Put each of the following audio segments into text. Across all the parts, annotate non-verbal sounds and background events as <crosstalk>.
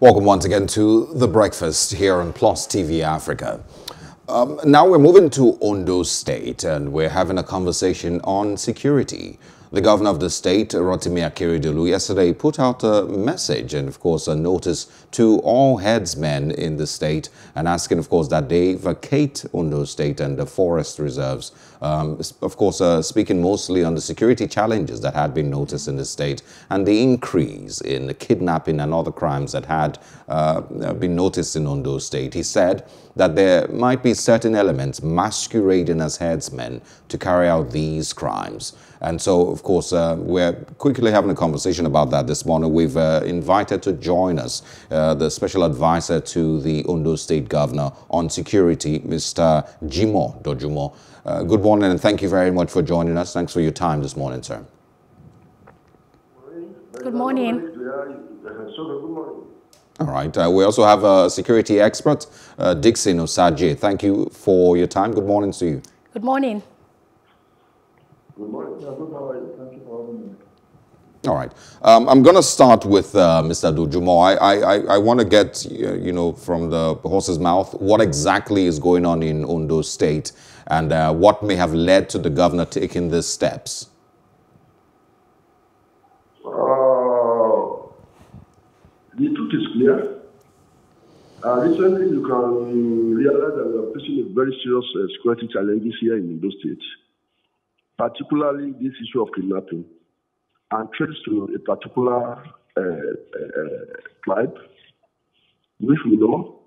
Welcome once again to The Breakfast here on Plus TV Africa. Um, now we're moving to Ondo State and we're having a conversation on security. The governor of the state, Rotimi Akeredolu, yesterday put out a message and, of course, a notice to all headsmen in the state and asking, of course, that they vacate Ondo State and the forest reserves. Um, of course, uh, speaking mostly on the security challenges that had been noticed in the state and the increase in the kidnapping and other crimes that had uh, been noticed in Ondo State. He said that there might be certain elements masquerading as headsmen to carry out these crimes. And so, of course, uh, we're quickly having a conversation about that this morning. We've uh, invited to join us uh, the special advisor to the Ondo State Governor on security, Mr. Jimoh Dojumo. Uh, good morning and thank you very much for joining us. Thanks for your time this morning, sir. Good morning. All right. Uh, we also have a security expert, uh, Dickson Osajie. Thank you for your time. Good morning to you. Good morning. All right. Um, I'm going to start with uh, Mr. Dojumo. I, I, I want to get, you know, from the horse's mouth what exactly is going on in Ondo State and uh, what may have led to the governor taking these steps. Uh, the truth is clear. Uh, recently, you can realize that we are facing a very serious uh, security challenges here in Ondo State, particularly this issue of kidnapping and traced to a particular uh, uh, tribe, which we know.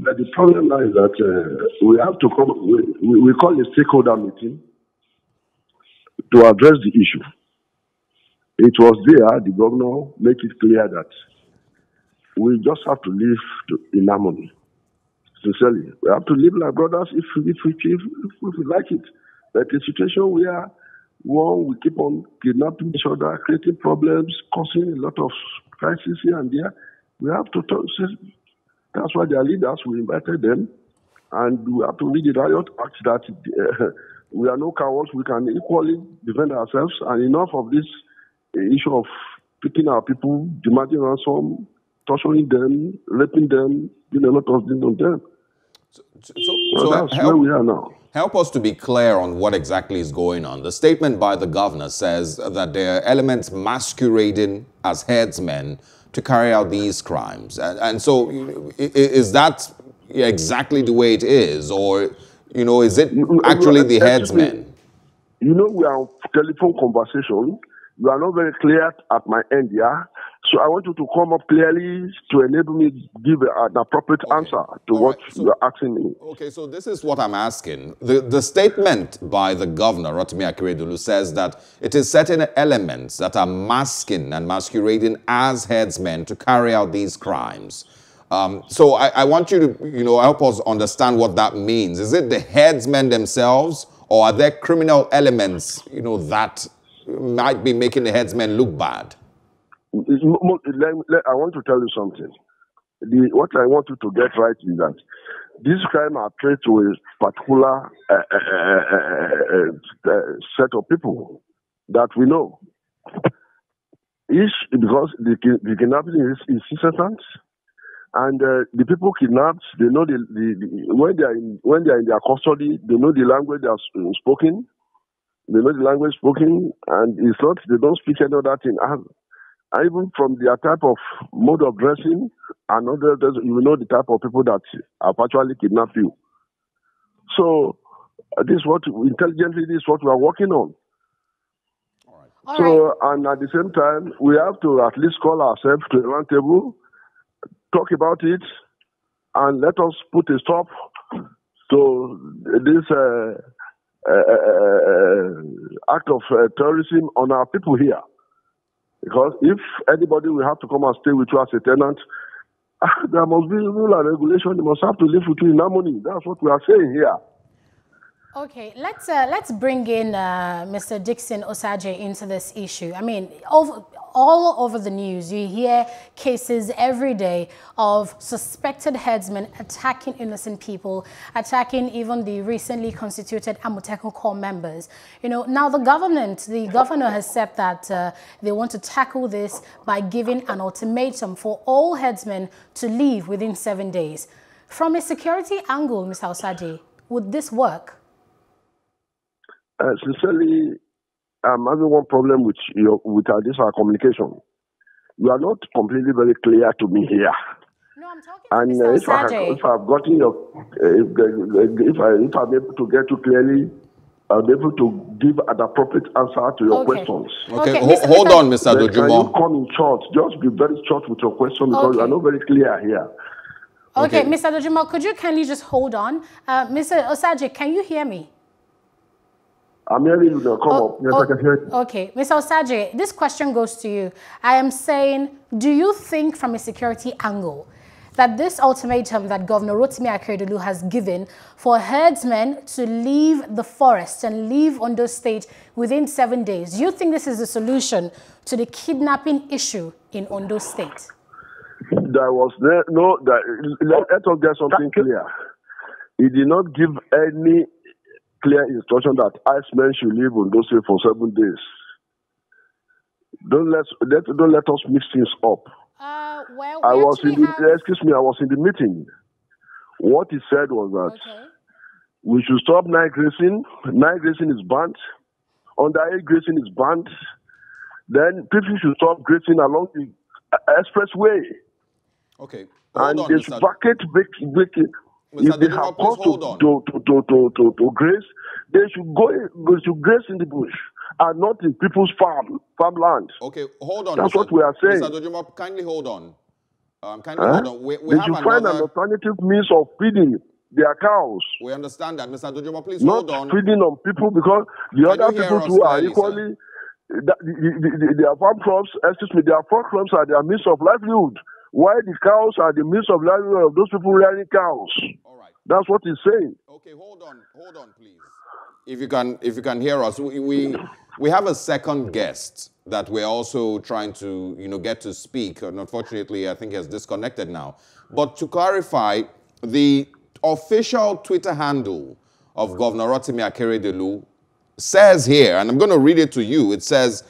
But the problem now is that uh, we have to come, we, we call a stakeholder meeting to address the issue. It was there, the governor make it clear that we just have to live to, in harmony. Sincerely, we have to live like brothers if, if, if, if, if we like it. But the situation where one, we keep on kidnapping each other, creating problems, causing a lot of crises here and there. We have to talk. That's why they are leaders. We invited them, and we have to read the riot act that uh, <laughs> we are no cowards. We can equally defend ourselves. And enough of this uh, issue of picking our people, demanding ransom, torturing them, raping them, doing a lot of things on them. So, so, Well, so that's help, where we are now. Help us to be clear on what exactly is going on. The statement by the governor says that there are elements masquerading as headsmen to carry out these crimes. And, and so is that exactly the way it is? Or, you know, is it actually the headsmen? You know, we are on telephone conversation. You are not very clear at my end, yeah? So I want you to come up clearly to enable me to give a- an appropriate answer to All what right. So- you are asking me. Okay, so this is what I'm asking. The, the statement by the governor, Rotimi Akeredolu, says that it is certain elements that are masking and masquerading as headsmen to carry out these crimes. Um, so I, I want you to, you know, help us understand what that means. Is it the headsmen themselves, or are there criminal elements, you know, that might be making the headsmen look bad? I want to tell you something. The, what I want you to get right is that this crime are to a particular uh, uh, uh, set of people that we know. Each because the, the kidnapping is, incessant, and uh, the people kidnapped they know the, the, the when they are in when they are in their custody they know the language they are s- spoken. They know the language spoken, and it's not they don't speak any other thing. Even from their type of mode of dressing and other, others, you know the type of people that have actually kidnapped you. So uh, this is what intelligently this is what we are working on. All so right. and at the same time we have to at least call ourselves to a round table, talk about it, and let us put a stop to this uh, uh, uh, act of uh, terrorism on our people here. Because if anybody will have to come and stay with you as a tenant, <laughs> there must be rule and regulation. They must have to live with you in harmony. That's what we are saying here. Okay, let's uh, let's bring in uh, Mr. Dickson Osajie into this issue. I mean, over, all over the news, you hear cases every day of suspected headsmen attacking innocent people, attacking even the recently constituted Amotekun Corps members. You know, now the government, the governor has said that uh, they want to tackle this by giving an ultimatum for all headsmen to leave within seven days. From a security angle, Mr. Osagie, would this work? Uh, sincerely, I'm having one problem with your with uh, this our communication. You are not completely very clear to me here. No, I'm talking and to Mr. uh, if, I, if I've gotten your, uh, if, if, I, if I'm able to get you clearly, I'll be able to give an appropriate answer to your Okay. questions. Okay, Okay, ho- hold on, Mr. Then Can you Dojumo. come in short? Just be very short with your question because you are not very clear here. Okay, Okay. Mr. Dojumo, could you kindly just hold on? Uh, Mr. Osajie, can you hear me? I'm hearing you now. Come Oh, up. Yes, oh, I can hear you. Okay, Mr. Osajie, this question goes to you. I am saying, do you think from a security angle that this ultimatum that Governor Rotimi Akeredolu has given for herdsmen to leave the forest and leave Ondo State within seven days, do you think this is the solution to the kidnapping issue in Ondo State? There was there, no. That, let, let us get something clear. He did not give any clear instruction that Icemen should leave on those for seven days. Don't let, let don't let us mix things up. Uh, well, I was in actually the have- excuse me. I was in the meeting. What he said was that Okay. we should stop night grazing. Night grazing is banned. Underage grazing is banned. Then people should stop grazing along the uh, expressway. Okay, hold and on, this Mr. bucket break- breaking. Mr. If they have come to, to, to, to, to, to, to graze, they should go they should graze in the bush and not in people's farm farmland. Okay, hold on. That's Mr. what we are saying. Mr. Dojumo, kindly hold on. Um, kindly Huh? hold on. We, we they have should find an alternative means of feeding their cows, We understand that, Mr. Dojumo. Please not hold on. feeding on people because the Can other people too are clearly, sir? equally. That, the, the, the, their farm crops, excuse me, their farm crops are their means of livelihood. Why the cows are the means of livelihood of those people rearing cows. All right. That's what he's saying. Okay, hold on, hold on, please. If you can, if you can hear us, we we, we have a second guest that we're also trying to, you know, get to speak. And unfortunately, I think he has disconnected now. But to clarify, the official Twitter handle of Governor Rotimi Akeredolu says here, and I'm going to read it to you. It says,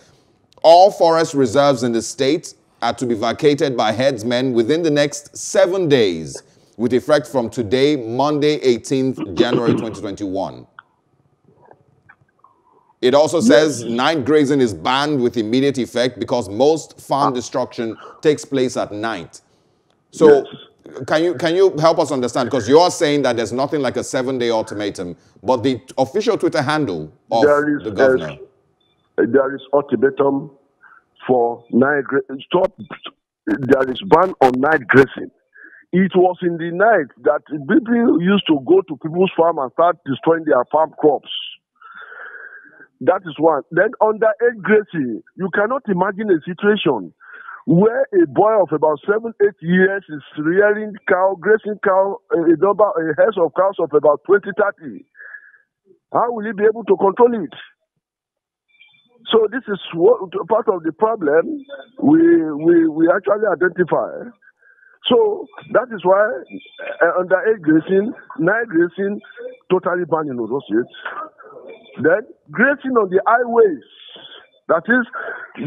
all forest reserves in the state are to be vacated by headsmen within the next seven days, with effect from today, Monday, 18th January 2021. It also says night grazing is banned with immediate effect because most farm destruction takes place at night. So, can you can you help us understand? Because you're saying that there's nothing like a seven-day ultimatum, but the official Twitter handle of There is the governor. uh, there is ultimatum for night stop. There is ban on night grazing. It was in the night that people used to go to people's farm and start destroying their farm crops. That is one. Then underage grazing, you cannot imagine a situation where a boy of about seven, eight years is rearing cow, grazing cow, a number, a herds of cows of about 20, 30. How will he be able to control it? So this is what, part of the problem we, we, we actually identify. So that is why uh, underage grazing, night grazing, totally banned in State. Then grazing on the highways, that is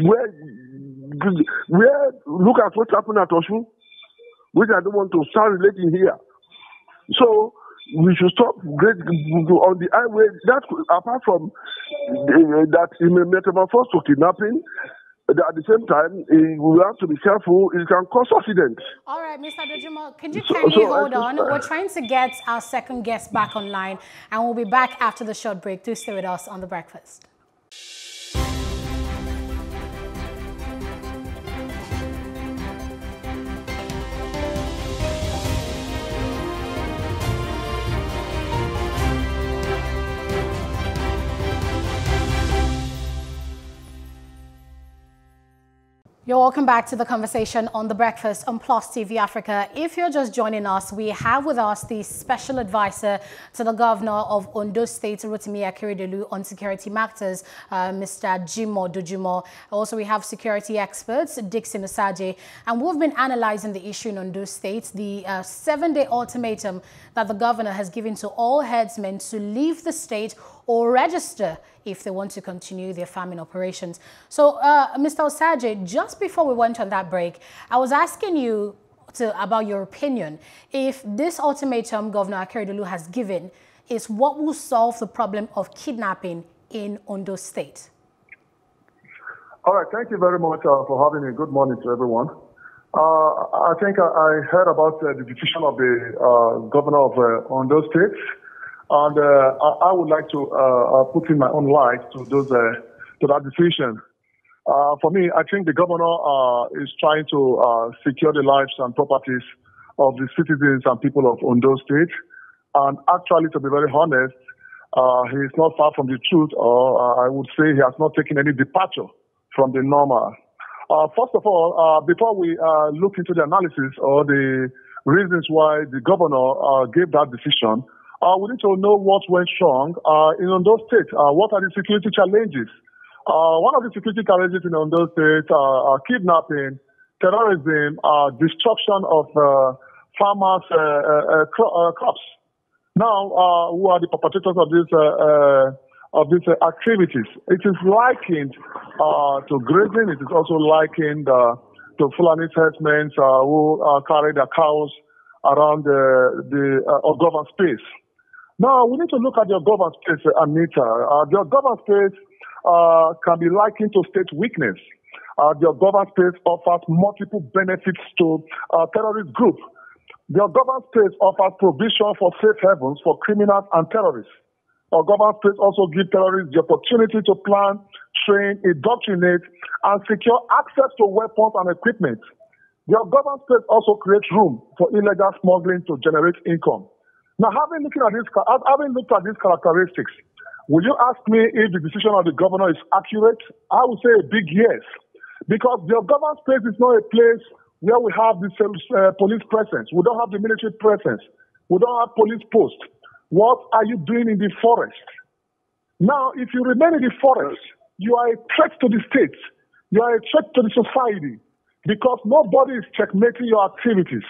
where, where look at what happened at Oshun, which I don't want to start relating here. So we should stop great on the highway. That apart from the, that it may metamorphose to kidnapping, But at the same time we have to be careful. It can cause accidents. All right, Mr. Dojumo, can you So- kindly so I hold just- on? Uh, We're trying to get our second guest back online, and we'll be back after the short break. Do stay with us on The Breakfast. You're welcome back to the conversation on The Breakfast on Plus TV Africa. If you're just joining us, we have with us the special advisor to the governor of Ondo State, Rotimi Akeredolu, on security matters, uh, Mr. Jimoh Dojumo. Also, we have security experts, Dickson Osajie, and we've been analyzing the issue in Ondo State, the uh, seven-day ultimatum that the governor has given to all headsmen to leave the state or register if they want to continue their farming operations. So, uh, Mr. Osajie, just before we went on that break, I was asking you to, about your opinion. If this ultimatum Governor Akeredolu has given is what will solve the problem of kidnapping in Ondo State? All right, thank you very much uh, for having me. Good morning to everyone. Uh, I think I, I heard about uh, the decision of the uh, governor of uh, Ondo State and uh, I, I, would like to uh, uh, put in my own light to those to that decision. for me, I think the governor is trying to secure the lives and properties of the citizens and people of Ondo State. And actually, to be very honest, uh, he is not far from the truth, or uh, I would say he has not taken any departure from the normal. Uh, first of all, before we look into the analysis or the reasons why the governor gave that decision, uh, we need to know what went wrong uh, in Ondo State. Uh, what are the security challenges? Uh, one of the security challenges in Ondo State are kidnapping, terrorism, uh, destruction of uh, farmers' crops. Now, who are the perpetrators of this of these activities? It is likened to grazing. It is also likened to Fulani herdsmen who carry their cows around the, the uh, space. Now, we need to look at the government space, Anita. Uh, the government space uh, can be likened to state weakness. Uh, the government space offers multiple benefits to uh, terrorist groups. The government space offers provision for safe havens for criminals and terrorists. Our government space also gives terrorists the opportunity to plan, train, indoctrinate, and secure access to weapons and equipment. The government space also creates room for illegal smuggling to generate income. Now, having looked at this, having looked at these characteristics, will you ask me if the decision of the governor is accurate? I would say a big yes, because the government space is not a place where we have the uh, police presence. We don't have the military presence. We don't have police posts. What are you doing in the forest? Now, if you remain in the forest, you are a threat to the state. You are a threat to the society because nobody is checkmating your activities.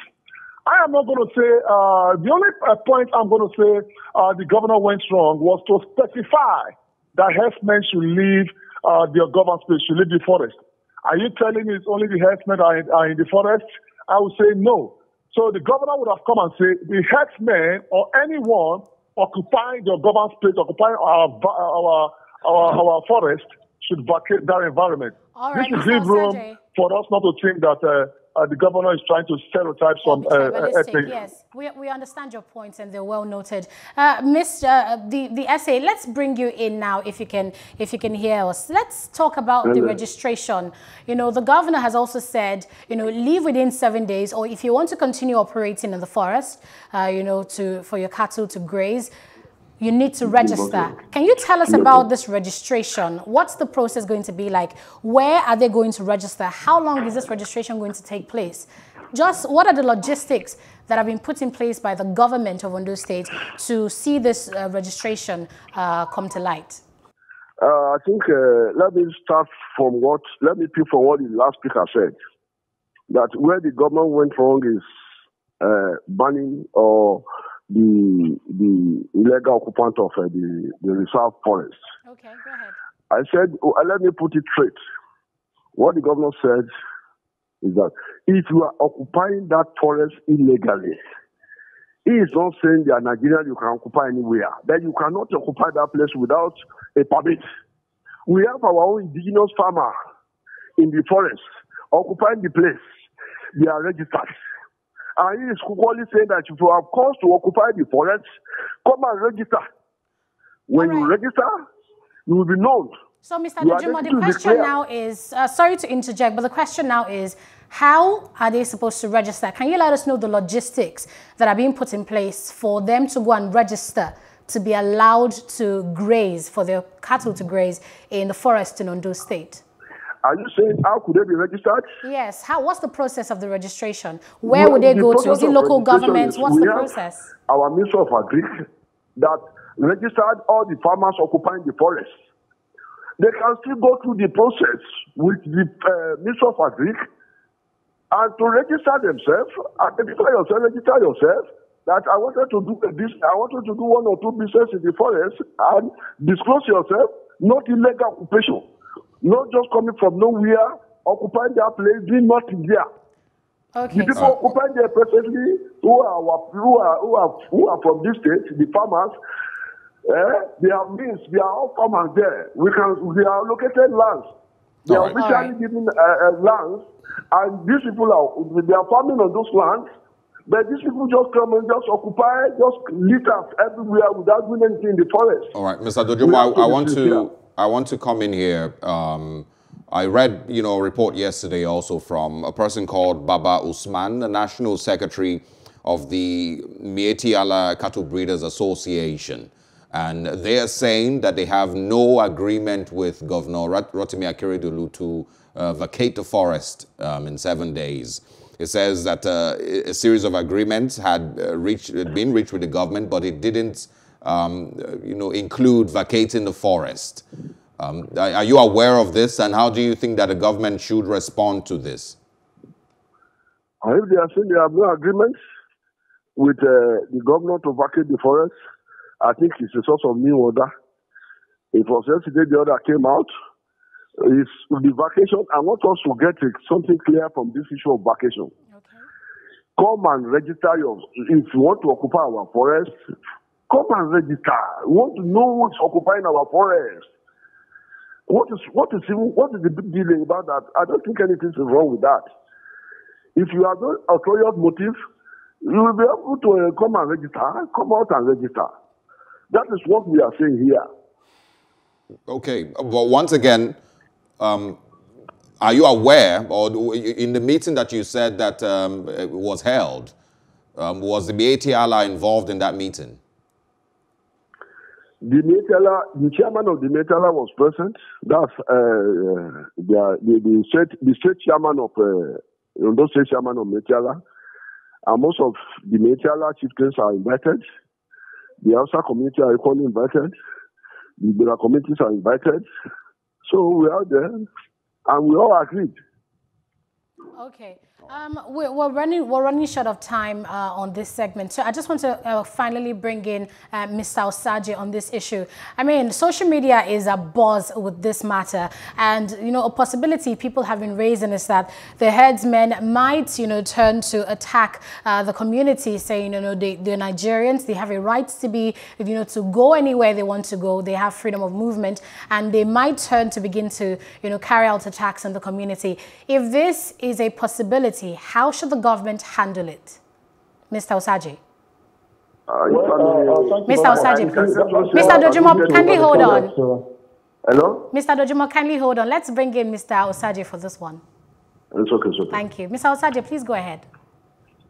I am not going to say, uh, the only uh, point I'm going to say uh, the governor went wrong was to specify that herdsmen should leave uh, their government space, should leave the forest. Are you telling me it's only the herdsmen are in, are in the forest? I would say no. So the governor would have come and say the herdsmen or anyone occupying the government space, occupying our, our, our, our forest should vacate that environment. All right, this is room for us not to think that uh, uh, the governor is trying to stereotype some uh, ethnic. Yes, we, we understand your points and they're well noted. Uh, Mr. Uh, the the SA, let's bring you in now if you can if you can hear us. Let's talk about the registration. You know, the governor has also said, you know, leave within seven days, or if you want to continue operating in the forest, uh, you know, to for your cattle to graze you need to register. Can you tell us about this registration? What's the process going to be like? Where are they going to register? How long is this registration going to take place? Just what are the logistics that have been put in place by the government of Ondo State to see this uh, registration uh, come to light? Uh, I think uh, let me start from what, let me pick from what the last speaker said. That where the government went wrong is uh, banning or the the illegal occupant of uh, the the reserve forest. Okay, go ahead. I said, oh, let me put it straight. What the governor said is that if you are occupying that forest illegally, he is not saying that Nigeria you can occupy anywhere. That you cannot occupy that place without a permit. We have our own indigenous farmer in the forest occupying the place. They are registered. And he is clearly saying that if you have cause to occupy the forest, come and register. When right. you register, you will be known. So, Mr. Dojumo, the question now is, uh, sorry to interject, but the question now is, how are they supposed to register? Can you let us know the logistics that are being put in place for them to go and register to be allowed to graze, for their cattle to graze in the forest in Ondo State? Are you saying how could they be registered? Yes. How? What's the process of the registration? Where well, would they the go to? Is it local governments? What's the process? Our Minister of Agri that registered all the farmers occupying the forest. They can still go through the process with the uh, Minister of Agri and to register themselves, identify yourself, register yourself, that I wanted to do business, I wanted to do one or two business in the forest and disclose yourself, not illegal occupation, not just coming from nowhere, occupying their place, doing nothing there. Okay. The people uh, occupying there presently who are who are who are who are from this state, the farmers, eh, they have means, they are all farmers there. We can we are located lands. They are officially right. given uh, uh, lands, and these people are they are farming on those lands But these people just come and just occupy, just litter everywhere without doing anything in the forest. All right, Mr. Dojimo, I, I, want to I want to come in here. Um, I read, you know, a report yesterday also from a person called Baba Usman, the national secretary of the Miyetti Allah Cattle Breeders Association. And they are saying that they have no agreement with Governor Rotimi Akeredolu to uh, vacate the forest um, in seven days. It says that uh, a series of agreements had uh, reached, been reached with the government, but it didn't, um, you know, include vacating the forest. Um, are you aware of this, and how do you think that the government should respond to this? If they are saying they have no agreement with uh, the government to vacate the forest, I think it's a source of new order. It was yesterday the order came out It's the vacation. I want us to get something clear from this issue of vacation. Okay. Come and register your. If you want to occupy our forest, come and register. We want to know who's occupying our forest. What is what is what is the big deal about that? I don't think anything is wrong with that. If you have no ulterior motive, you will be able to uh, come and register. Come out and register. That is what we are saying here. Okay, but once again, um, are you aware, or in the meeting that you said that um, was held, um, was the Allah involved in that meeting? The Metala, the chairman of the Metala was present. That's uh, the, the, the, state, the state chairman of uh, the state chairman of Metala. And most of the Metala chieftains are invited. The Hausa community are equally invited. The Bela communities are invited. So we are there, and we all agreed. Okay. Um, we're, we're, running, we're running short of time uh, on this segment. So I just want to uh, finally bring in uh, Mr. Osajie on this issue. I mean, social media is a buzz with this matter. And, you know, a possibility people have been raising is that the headsmen might, you know, turn to attack uh, the community, saying, you know, they, they're Nigerians, they have a right to be, you know, to go anywhere they want to go. They have freedom of movement. And they might turn to begin to, you know, carry out attacks on the community. If this is a possibility, how should the government handle it? Mr. Osajie. Uh, uh, uh Mr. Osajie, please. Mr. Dojumo, kindly hold on. Hello? Mr. Dojumo, kindly hold on. Let's bring in Mr. Osajie for this one. It's okay, it's okay. Thank you. Mr. Osajie, please go ahead.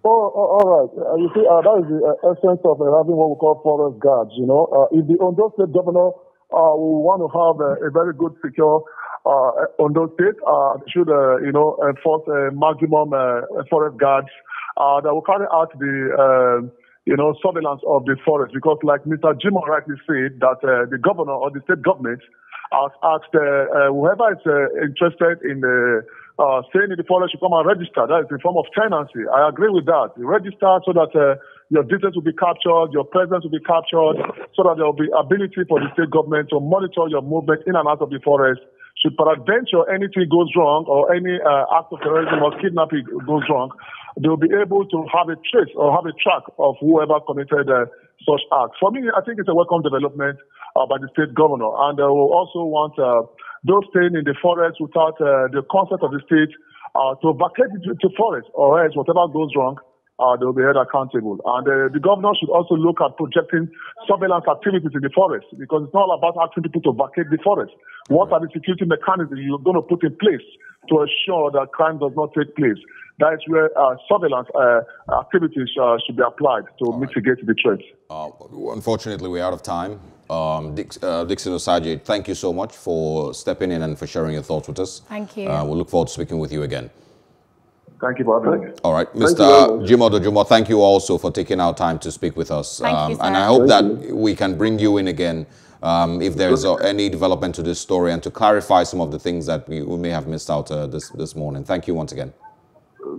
Oh, oh all right. Uh, you see, uh, that is the uh, essence of having what we call forest guards. You know, if the Ondo State governor will want to have a very good, secure uh, those State uh, should, uh, you know, enforce a maximum uh, forest guards uh, that will carry out the, uh, you know, surveillance of the forest. Because, like Mr. Jimoh rightly said, that the governor or the state government has asked whoever is interested in the uh, staying in the forest should come and register. That is a form of tenancy. I agree with that. Register so that uh, your details will be captured, your presence will be captured, so that there will be ability for the state government to monitor your movement in and out of the forest should peradventure anything goes wrong or any uh, act of terrorism or kidnapping goes wrong, they'll be able to have a trace or have a track of whoever committed uh, such acts. For me, I think it's a welcome development uh, by the state governor. And uh, we'll also want uh, those staying in the forest without uh, the consent of the state uh, to vacate the forest or else whatever goes wrong, uh, they will be held accountable. And uh, the governor should also look at projecting surveillance activities in the forest because it's not all about asking people to vacate the forest. What are the security mechanisms you're going to put in place to ensure that crime does not take place. That is where uh, surveillance uh, activities uh, should be applied to All mitigate right. the threat. Uh, unfortunately, we're out of time. Um, Dix, uh, Dickson Osajie, thank you so much for stepping in and for sharing your thoughts with us. Thank you. we'll look forward to speaking with you again. Thank you, Bob. All right, Mr. Jimoh Dojumo, thank you also for taking our time to speak with us. Thank um, you, and I hope thank that you. we can bring you in again um, if there's uh, any development to this story and to clarify some of the things that we, we may have missed out uh, this, this morning. Thank you once again.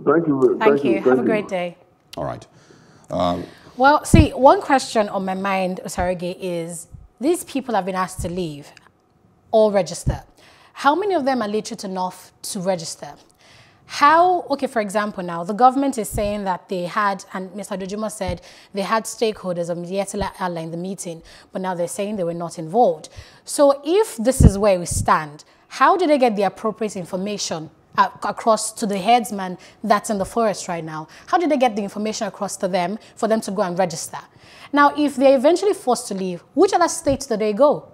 Thank you. Thank, thank you. you. Have thank a great day. All right. Um, well, see, one question on my mind, Osarage, is these people have been asked to leave or register. How many of them are literate enough to register? How, okay, for example, now the government is saying that they had, and Mr. Dojumo said they had stakeholders of Yetila in the meeting, but now they're saying they were not involved. So if this is where we stand, how do they get the appropriate information across to the headsman that's in the forest right now? How did they get the information across to them for them to go and register? Now, if they're eventually forced to leave, which other states do they go?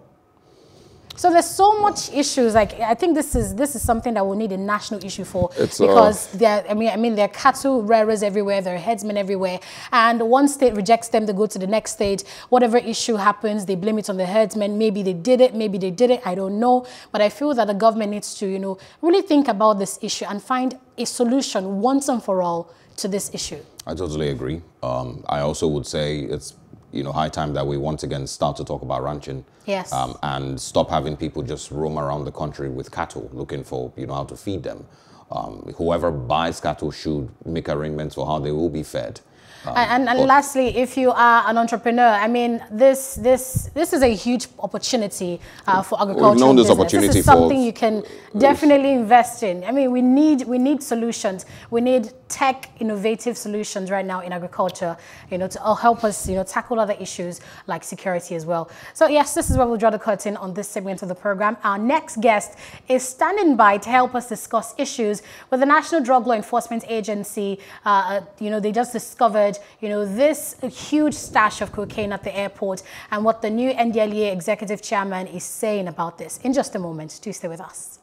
So there's so much issues. Like I think this is this is something that we need a national issue for it's, uh, because uh, there. I mean, I mean, there are cattle rearers everywhere. There are headsmen everywhere, and one state rejects them. They go to the next state. Whatever issue happens, they blame it on the herdsmen. Maybe they did it. Maybe they did it. I don't know. But I feel that the government needs to, you know, really think about this issue and find a solution once and for all to this issue. I totally agree. Um, I also would say it's you know, high time that we once again start to talk about ranching. Yes. Um, and stop having people just roam around the country with cattle looking for, you know, how to feed them. Um, whoever buys cattle should make arrangements for how they will be fed. Um, and, and lastly, if you are an entrepreneur, I mean, this this this is a huge opportunity uh, for agriculture. We've known this business. opportunity this is something you can definitely invest in. I mean, we need we need solutions. We need tech innovative solutions right now in agriculture, you know, to help us, you know, tackle other issues like security as well. So yes, this is where we'll draw the curtain on this segment of the program. Our next guest is standing by to help us discuss issues with the National Drug Law Enforcement Agency. Uh, you know, they just discovered you know, this huge stash of cocaine at the airport and what the new NDLEA executive chairman is saying about this. In just a moment, do stay with us.